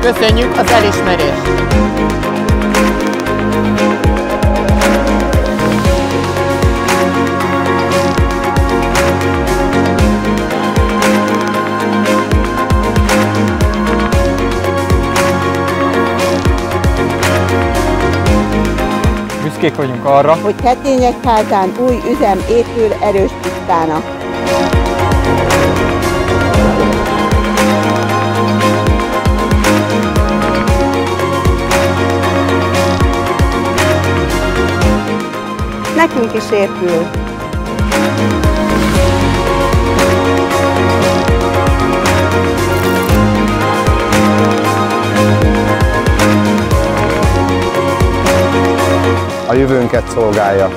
Köszönjük az elismerést! Büszkék vagyunk arra, hogy Ketényegyházán új üzem épül erős tisztának. Nekünk is épül. a jövőnket szolgálja.